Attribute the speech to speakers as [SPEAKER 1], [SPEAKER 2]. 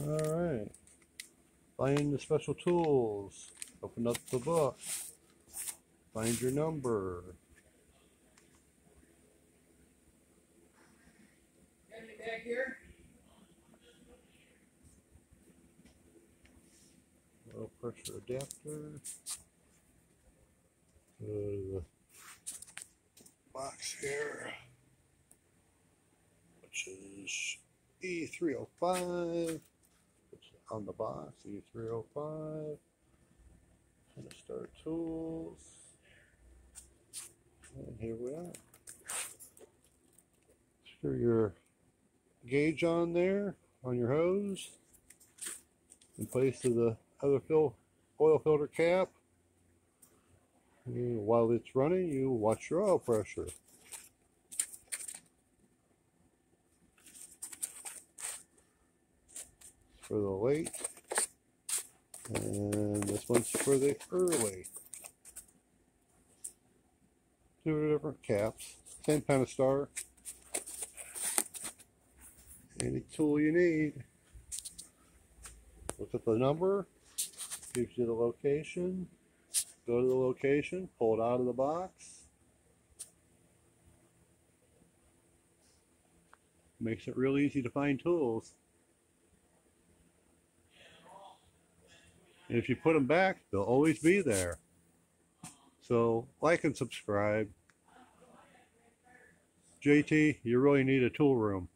[SPEAKER 1] Alright. Find the special tools. Open up the book. Find your number.
[SPEAKER 2] back here?
[SPEAKER 1] Low pressure adapter. The box here, which is E305. On the box, E305. And start tools. And here we are. Screw your gauge on there on your hose in place of the other fill, oil filter cap. And while it's running, you watch your oil pressure. For the late, and this one's for the early. Two different caps, same kind of star. Any tool you need. Look at the number, gives you the location. Go to the location, pull it out of the box. Makes it real easy to find tools. And if you put them back, they'll always be there. So like and subscribe. JT, you really need a tool room.